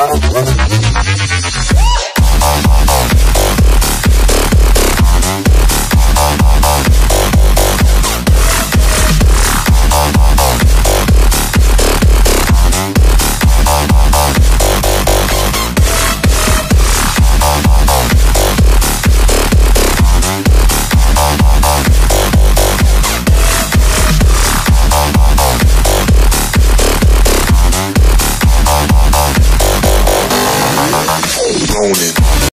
Vai, vai, vai. owning.